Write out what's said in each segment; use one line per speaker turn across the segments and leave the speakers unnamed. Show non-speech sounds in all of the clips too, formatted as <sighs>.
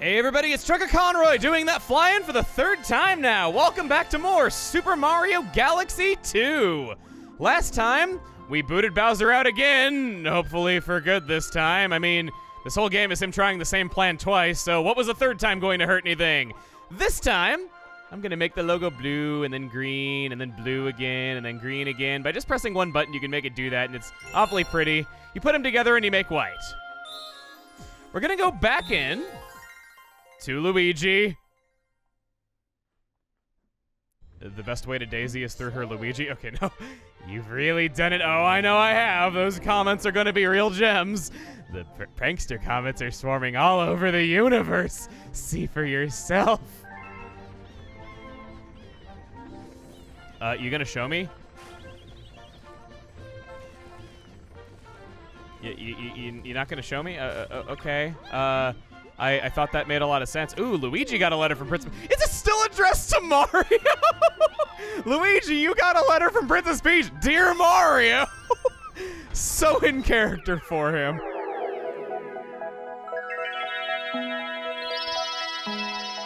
Hey everybody, it's Chuggaaconroy doing that flying for the third time now. Welcome back to more Super Mario Galaxy 2. Last time, we booted Bowser out again, hopefully for good this time. I mean, this whole game is him trying the same plan twice, so what was the third time going to hurt anything? This time, I'm gonna make the logo blue and then green and then blue again and then green again. By just pressing one button, you can make it do that, and it's awfully pretty. You put them together and you make white. We're gonna go back in to Luigi. The best way to Daisy is through her Luigi. Okay, no. <laughs> You've really done it. Oh, I know I have. Those comments are going to be real gems. The pr prankster comets are swarming all over the universe. See for yourself. Uh, you gonna show me? You, you, you, you're not gonna show me? Uh, uh, okay. Uh, I, I thought that made a lot of sense. Ooh, Luigi got a letter from Princess. Is it still addressed to Mario? <laughs> Luigi, you got a letter from Princess Peach. Dear Mario. <laughs> so in character for him.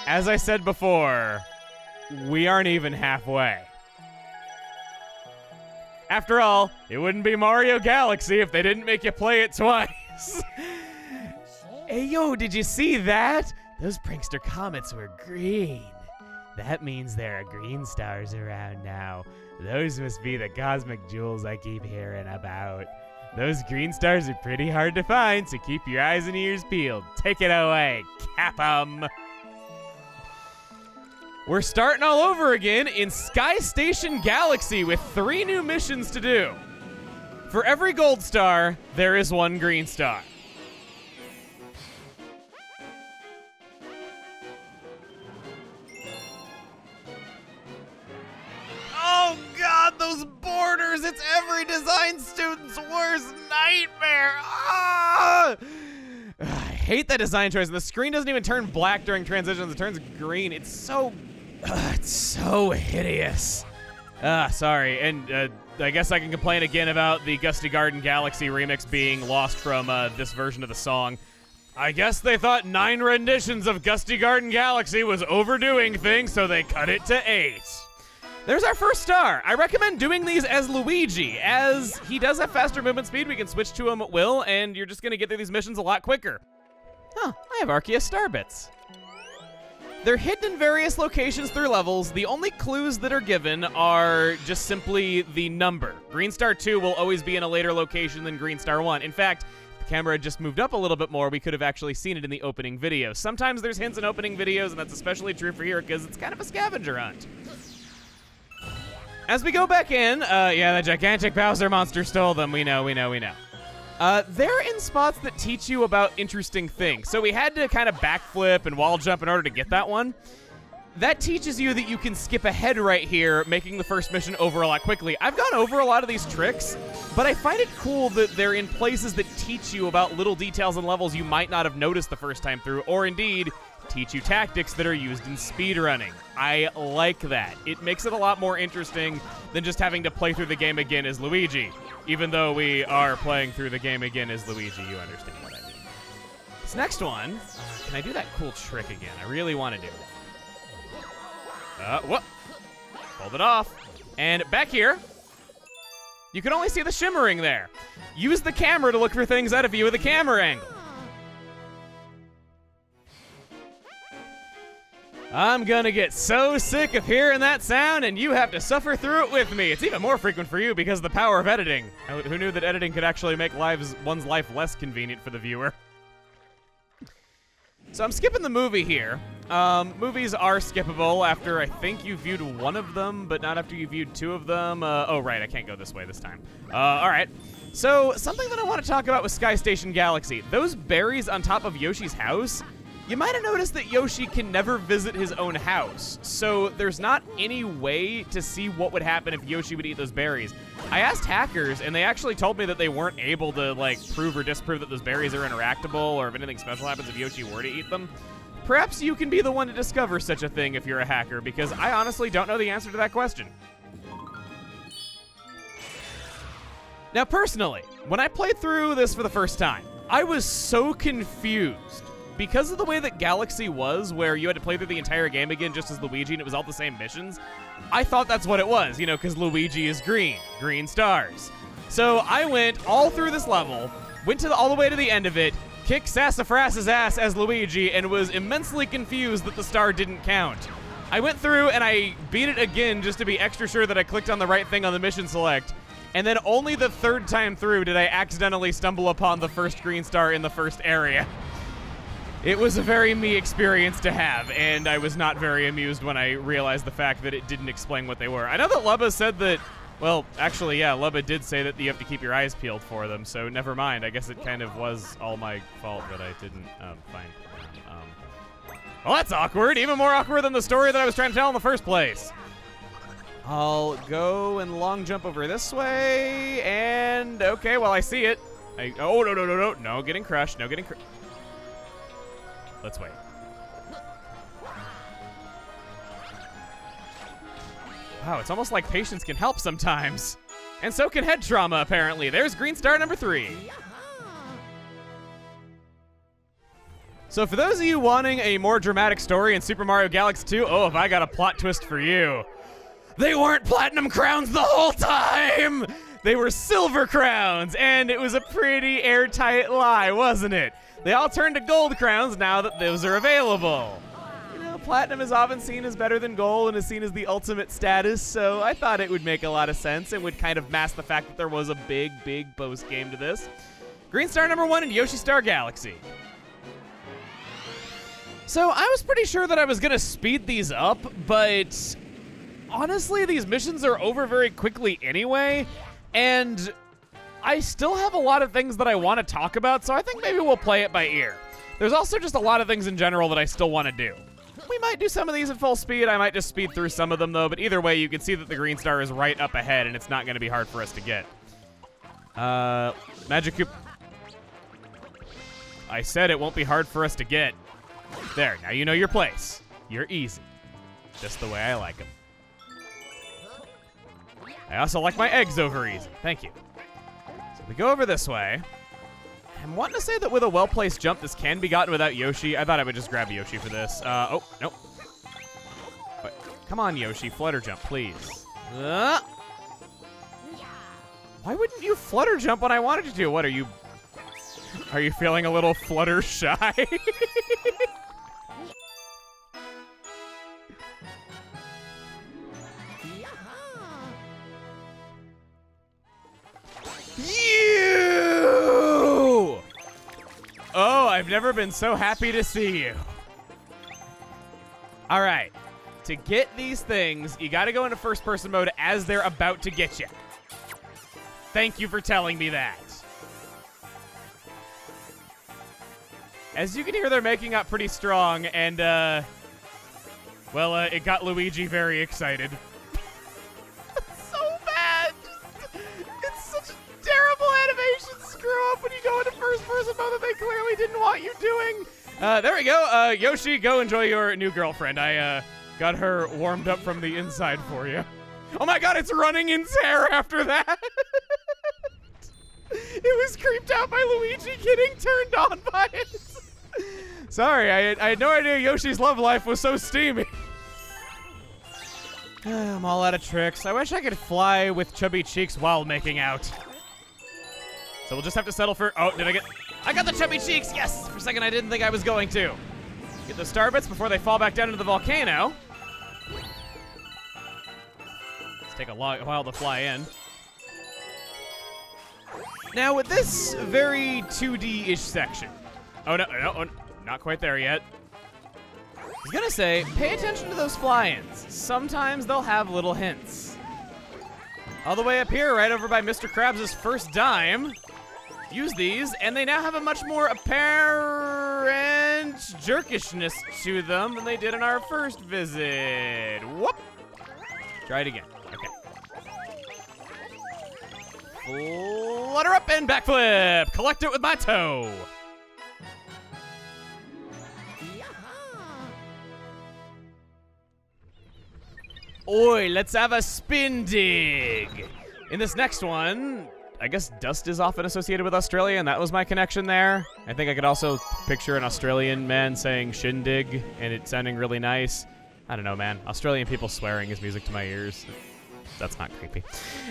As I said before, we aren't even halfway. After all, it wouldn't be Mario Galaxy if they didn't make you play it twice. <laughs> hey, yo, did you see that? Those prankster comets were green. That means there are green stars around now. Those must be the cosmic jewels I keep hearing about. Those green stars are pretty hard to find, so keep your eyes and ears peeled. Take it away, Cap'em! We're starting all over again in Sky Station Galaxy with three new missions to do. For every gold star, there is one green star. It's every design student's worst nightmare! Ah! I hate that design choice. The screen doesn't even turn black during transitions, it turns green. It's so Ugh, it's so hideous. Ah, sorry. And uh, I guess I can complain again about the Gusty Garden Galaxy remix being lost from uh, this version of the song. I guess they thought nine renditions of Gusty Garden Galaxy was overdoing things, so they cut it to eight. There's our first star. I recommend doing these as Luigi, as he does have faster movement speed. We can switch to him at will, and you're just going to get through these missions a lot quicker. Huh, I have Arceus star bits. They're hidden in various locations through levels. The only clues that are given are just simply the number. Green Star 2 will always be in a later location than Green Star 1. In fact, the camera had just moved up a little bit more. We could have actually seen it in the opening video. Sometimes there's hints in opening videos, and that's especially true for here because it's kind of a scavenger hunt. As we go back in, uh, yeah, the gigantic Bowser monster stole them. We know, we know, we know. Uh, they're in spots that teach you about interesting things. So we had to kind of backflip and wall jump in order to get that one. That teaches you that you can skip ahead right here, making the first mission over a lot quickly. I've gone over a lot of these tricks, but I find it cool that they're in places that teach you about little details and levels you might not have noticed the first time through, or indeed, teach you tactics that are used in speedrunning. I like that. It makes it a lot more interesting than just having to play through the game again as Luigi. Even though we are playing through the game again as Luigi, you understand what I mean. This next one, uh, can I do that cool trick again? I really want to do it. Uh, whoop. Hold it off. And back here, you can only see the shimmering there. Use the camera to look for things out of view with a camera angle. I'm gonna get so sick of hearing that sound, and you have to suffer through it with me. It's even more frequent for you because of the power of editing. Who knew that editing could actually make lives one's life less convenient for the viewer? So I'm skipping the movie here. Um, movies are skippable after I think you viewed one of them, but not after you viewed two of them. Uh, oh, right, I can't go this way this time. Uh, all right. So something that I want to talk about with Sky Station Galaxy. Those berries on top of Yoshi's house you might have noticed that Yoshi can never visit his own house, so there's not any way to see what would happen if Yoshi would eat those berries. I asked hackers, and they actually told me that they weren't able to, like, prove or disprove that those berries are interactable or if anything special happens if Yoshi were to eat them. Perhaps you can be the one to discover such a thing if you're a hacker, because I honestly don't know the answer to that question. Now, personally, when I played through this for the first time, I was so confused because of the way that Galaxy was, where you had to play through the entire game again just as Luigi and it was all the same missions, I thought that's what it was, you know, because Luigi is green, green stars. So I went all through this level, went to the, all the way to the end of it, kicked Sassafras's ass as Luigi, and was immensely confused that the star didn't count. I went through and I beat it again just to be extra sure that I clicked on the right thing on the mission select. And then only the third time through did I accidentally stumble upon the first green star in the first area. <laughs> It was a very me experience to have, and I was not very amused when I realized the fact that it didn't explain what they were. I know that Lubba said that, well, actually, yeah, Lubba did say that you have to keep your eyes peeled for them, so never mind. I guess it kind of was all my fault that I didn't um, find them. Um, well, that's awkward. Even more awkward than the story that I was trying to tell in the first place. I'll go and long jump over this way, and okay, well, I see it. I, oh, no, no, no, no, no, getting crushed, no getting crushed. Let's wait. Wow, it's almost like patience can help sometimes. And so can head trauma, apparently. There's green star number three. So for those of you wanting a more dramatic story in Super Mario Galaxy 2, oh, have I got a plot twist for you. They weren't platinum crowns the whole time! They were silver crowns, and it was a pretty airtight lie, wasn't it? They all turned to gold crowns now that those are available. You know, platinum is often seen as better than gold and is seen as the ultimate status, so I thought it would make a lot of sense and would kind of mask the fact that there was a big, big post game to this. Green Star number one in Yoshi Star Galaxy. So I was pretty sure that I was gonna speed these up, but honestly, these missions are over very quickly anyway, and I still have a lot of things that I want to talk about, so I think maybe we'll play it by ear. There's also just a lot of things in general that I still want to do. We might do some of these at full speed. I might just speed through some of them, though. But either way, you can see that the green star is right up ahead, and it's not going to be hard for us to get. Uh, Magic I said it won't be hard for us to get. There, now you know your place. You're easy. Just the way I like them. I also like my eggs over easy. Thank you. So we go over this way. I'm wanting to say that with a well-placed jump, this can be gotten without Yoshi. I thought I would just grab Yoshi for this. Uh, oh, nope. But, come on, Yoshi. Flutter jump, please. Uh, why wouldn't you flutter jump when I wanted you to? What, are you... Are you feeling a little flutter shy? <laughs> I've never been so happy to see you. All right. To get these things, you got to go into first person mode as they're about to get you. Thank you for telling me that. As you can hear, they're making up pretty strong, and, uh, well, uh, it got Luigi very excited. Didn't want you doing. Uh, there we go. Uh, Yoshi, go enjoy your new girlfriend. I uh, got her warmed up from the inside for you. Oh my god, it's running in terror after that. <laughs> it was creeped out by Luigi getting turned on by it. <laughs> Sorry, I I had no idea Yoshi's love life was so steamy. <sighs> I'm all out of tricks. I wish I could fly with chubby cheeks while making out. So we'll just have to settle for... Oh, did I get... I got the chubby cheeks, yes! For a second, I didn't think I was going to. Get the star bits before they fall back down into the volcano. Let's take a while to fly in. Now, with this very 2D-ish section... Oh, no, no, oh, not quite there yet. I was gonna say, pay attention to those fly-ins. Sometimes they'll have little hints. All the way up here, right over by Mr. Krabs' first dime, use these, and they now have a much more apparent jerkishness to them than they did in our first visit. Whoop! Try it again. Okay. Flutter up and backflip! Collect it with my toe! Oi, let's have a spin dig! In this next one, I guess dust is often associated with Australia, and that was my connection there. I think I could also picture an Australian man saying shindig and it sounding really nice. I don't know, man. Australian people swearing is music to my ears. That's not creepy.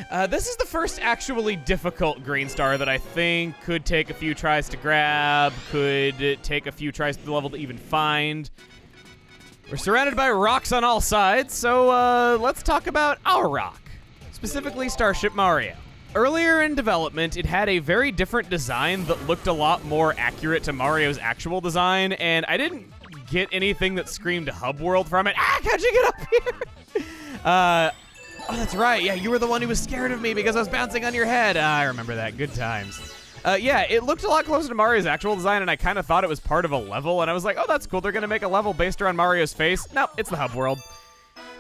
Uh, this is the first actually difficult green star that I think could take a few tries to grab, could take a few tries to the level to even find. We're surrounded by rocks on all sides, so uh, let's talk about our rock, specifically Starship Mario. Earlier in development, it had a very different design that looked a lot more accurate to Mario's actual design, and I didn't get anything that screamed hub world from it. Ah, how'd you get up here? <laughs> uh, oh, that's right. Yeah, you were the one who was scared of me because I was bouncing on your head. Ah, I remember that. Good times. Uh, yeah, it looked a lot closer to Mario's actual design, and I kind of thought it was part of a level, and I was like, oh, that's cool. They're going to make a level based around Mario's face. No, it's the hub world.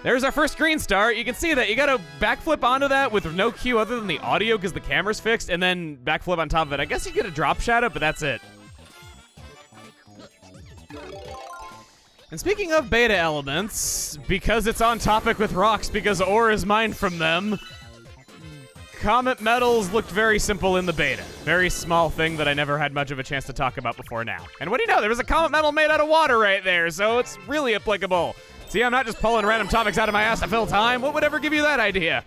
There's our first green star. You can see that you got to backflip onto that with no cue other than the audio because the camera's fixed, and then backflip on top of it. I guess you get a drop shadow, but that's it. And speaking of beta elements, because it's on topic with rocks because ore is mined from them, Comet Medals looked very simple in the beta. Very small thing that I never had much of a chance to talk about before now. And what do you know? There was a Comet Medal made out of water right there, so it's really applicable. See, I'm not just pulling random topics out of my ass to fill time. What would ever give you that idea?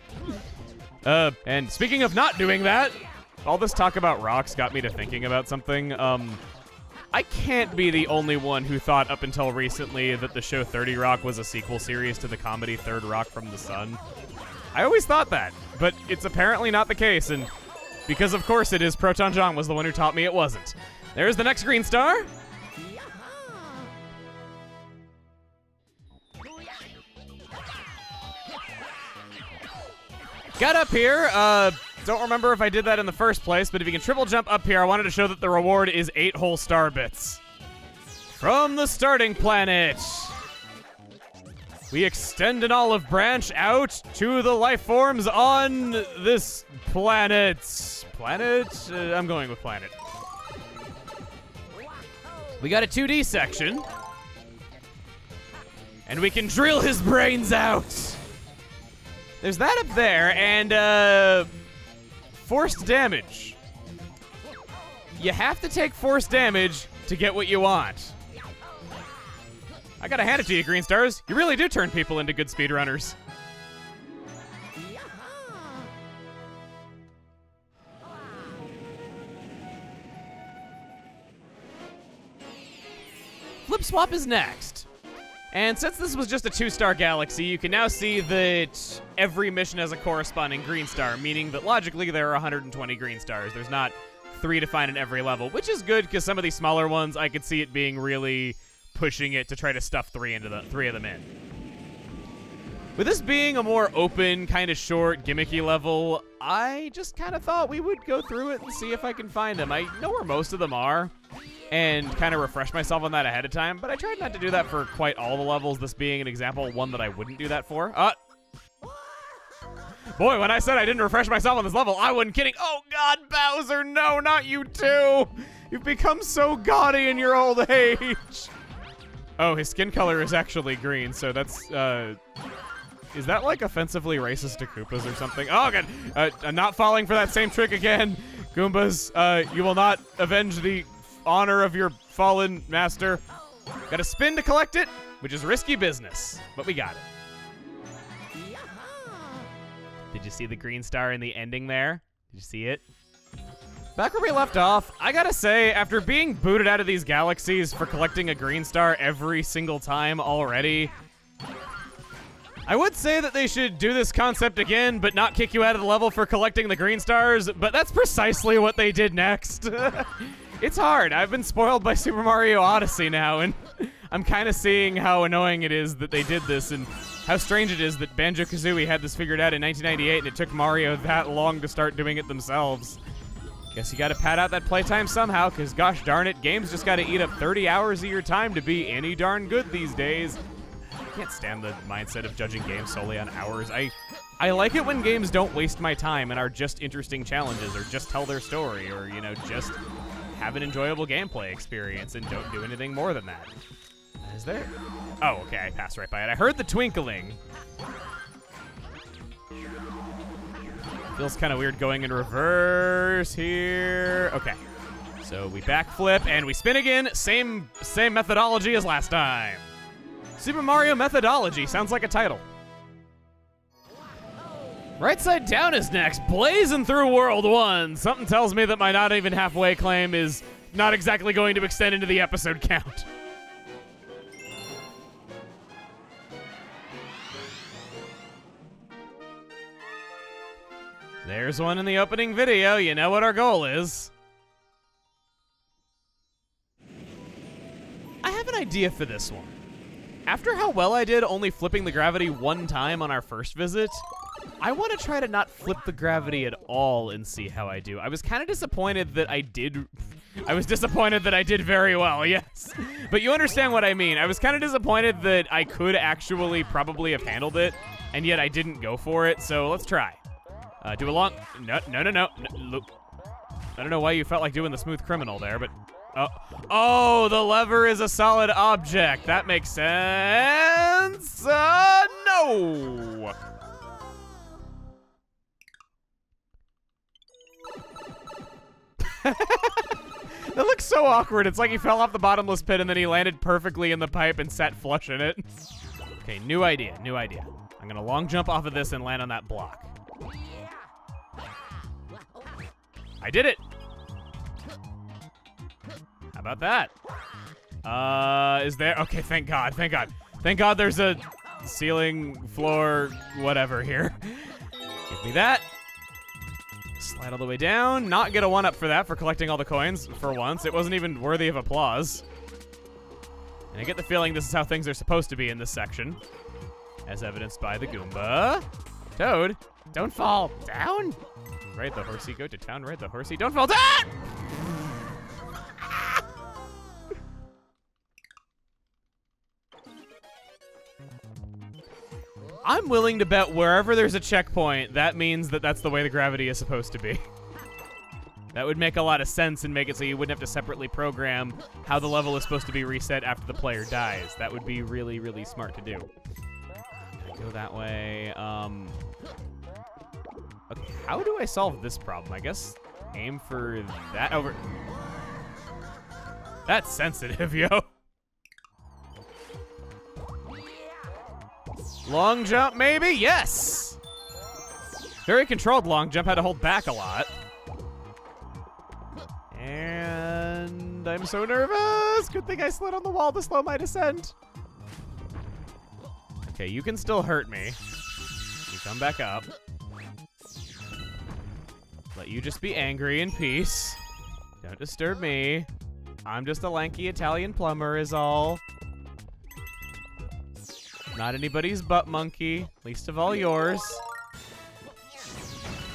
Uh, and speaking of not doing that, all this talk about rocks got me to thinking about something. Um, I can't be the only one who thought up until recently that the show 30 Rock was a sequel series to the comedy Third Rock from the Sun. I always thought that, but it's apparently not the case, and because of course it is, ProtonJon was the one who taught me it wasn't. There's the next green star. Got up here. Uh, don't remember if I did that in the first place, but if you can triple jump up here, I wanted to show that the reward is eight whole star bits. From the starting planet, we extend an olive branch out to the life forms on this planet. Planet? Uh, I'm going with planet. We got a 2D section. And we can drill his brains out. There's that up there, and uh, forced damage. You have to take forced damage to get what you want. I gotta hand it to you, Green Stars. You really do turn people into good speedrunners. Flip Swap is next. And since this was just a two-star galaxy, you can now see that every mission has a corresponding green star, meaning that logically there are 120 green stars. There's not three to find in every level, which is good because some of these smaller ones, I could see it being really pushing it to try to stuff three into the three of them in. With this being a more open, kind of short, gimmicky level, I just kind of thought we would go through it and see if I can find them. I know where most of them are, and kind of refresh myself on that ahead of time, but I tried not to do that for quite all the levels, this being an example, one that I wouldn't do that for. Uh, boy, when I said I didn't refresh myself on this level, I wasn't kidding. Oh god, Bowser, no, not you too! You've become so gaudy in your old <laughs> age! Oh, his skin color is actually green, so that's, uh... Is that, like, offensively racist to Koopas or something? Oh, God! Uh, I'm not falling for that same trick again! Goombas, uh, you will not avenge the honor of your fallen master. Got a spin to collect it, which is risky business, but we got it. Did you see the green star in the ending there? Did you see it? Back where we left off, I gotta say, after being booted out of these galaxies for collecting a green star every single time already, I would say that they should do this concept again, but not kick you out of the level for collecting the green stars, but that's precisely what they did next. <laughs> it's hard. I've been spoiled by Super Mario Odyssey now, and <laughs> I'm kind of seeing how annoying it is that they did this, and how strange it is that Banjo-Kazooie had this figured out in 1998, and it took Mario that long to start doing it themselves. Guess you gotta pad out that playtime somehow, because gosh darn it, games just gotta eat up 30 hours of your time to be any darn good these days. I can't stand the mindset of judging games solely on hours. I I like it when games don't waste my time and are just interesting challenges or just tell their story or, you know, just have an enjoyable gameplay experience and don't do anything more than that. Is there? Oh, okay, I passed right by it. I heard the twinkling. Feels kind of weird going in reverse here. Okay. So we backflip and we spin again. Same same methodology as last time. Super Mario Methodology sounds like a title. Right side down is next, blazing through World 1. Something tells me that my not even halfway claim is not exactly going to extend into the episode count. There's one in the opening video. You know what our goal is. I have an idea for this one. After how well I did only flipping the gravity one time on our first visit, I want to try to not flip the gravity at all and see how I do. I was kind of disappointed that I did. I was disappointed that I did very well, <laughs> yes. But you understand what I mean. I was kind of disappointed that I could actually probably have handled it, and yet I didn't go for it, so let's try. Uh, do a long. No, no, no, no. no look. I don't know why you felt like doing the smooth criminal there, but. Oh, oh, the lever is a solid object. That makes sense. Uh, no. <laughs> that looks so awkward. It's like he fell off the bottomless pit and then he landed perfectly in the pipe and sat flush in it. Okay, new idea, new idea. I'm gonna long jump off of this and land on that block. I did it! How about that? Uh, is there? Okay, thank God, thank God. Thank God there's a ceiling, floor, whatever here. Give me that. Slide all the way down. Not get a one-up for that, for collecting all the coins, for once. It wasn't even worthy of applause. And I get the feeling this is how things are supposed to be in this section. As evidenced by the Goomba. Toad, don't fall down. Ride the horsey, go to town, ride the horsey, don't fall down! I'm willing to bet wherever there's a checkpoint, that means that that's the way the gravity is supposed to be. That would make a lot of sense and make it so you wouldn't have to separately program how the level is supposed to be reset after the player dies. That would be really, really smart to do. Go that way. Um, okay, how do I solve this problem? I guess aim for that over. That's sensitive, <laughs> yo. Long jump, maybe? Yes! Very controlled long jump, had to hold back a lot. And I'm so nervous. Good thing I slid on the wall to slow my descent. Okay, you can still hurt me. You come back up. Let you just be angry in peace. Don't disturb me. I'm just a lanky Italian plumber is all. Not anybody's butt monkey, least of all yours.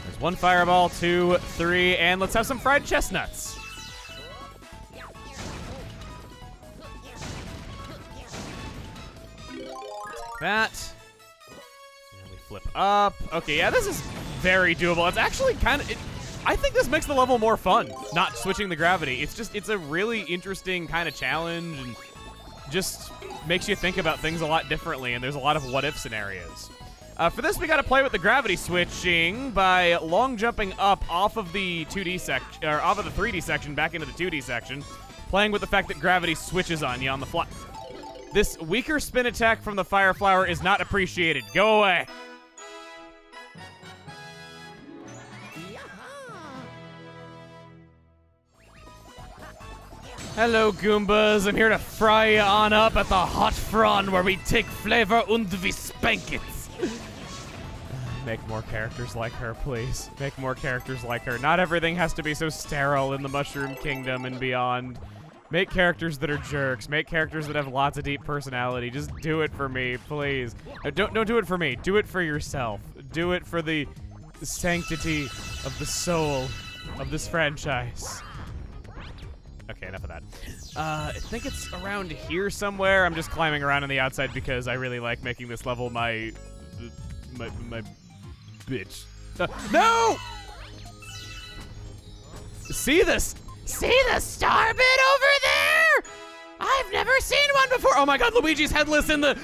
There's one fireball, two, three, and let's have some fried chestnuts. That. And we flip up. Okay, yeah, this is very doable. It's actually kind of... I think this makes the level more fun, not switching the gravity. It's just, it's a really interesting kind of challenge and just makes you think about things a lot differently, and there's a lot of what-if scenarios. Uh, for this, we got to play with the gravity switching by long jumping up off of the 2D section, or off of the 3D section back into the 2D section, playing with the fact that gravity switches on you on the fly. This weaker spin attack from the Fire Flower is not appreciated. Go away. Hello, Goombas. I'm here to fry you on up at the hot front where we take flavor und we spank it. <sighs> Make more characters like her, please. Make more characters like her. Not everything has to be so sterile in the Mushroom Kingdom and beyond. Make characters that are jerks. Make characters that have lots of deep personality. Just do it for me, please. Don't don't do it for me. Do it for yourself. Do it for the sanctity of the soul of this franchise. Okay, enough of that. Uh, I think it's around here somewhere. I'm just climbing around on the outside because I really like making this level my... my... my... bitch. Uh, no! See this? See the star bit over there? I've never seen one before. Oh my god, Luigi's headless in the...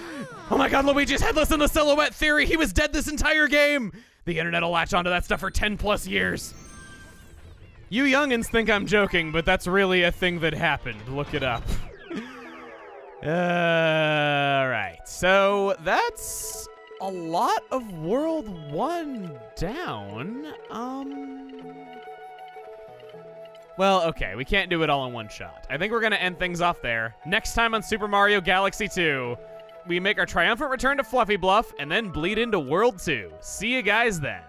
Oh my god, Luigi's headless in the silhouette theory. He was dead this entire game. The internet will latch onto that stuff for 10 plus years. You youngins think I'm joking, but that's really a thing that happened. Look it up. All right. So that's a lot of World 1 down. Um. Well, okay, we can't do it all in one shot. I think we're going to end things off there. Next time on Super Mario Galaxy 2, we make our triumphant return to Fluffy Bluff and then bleed into World 2. See you guys then.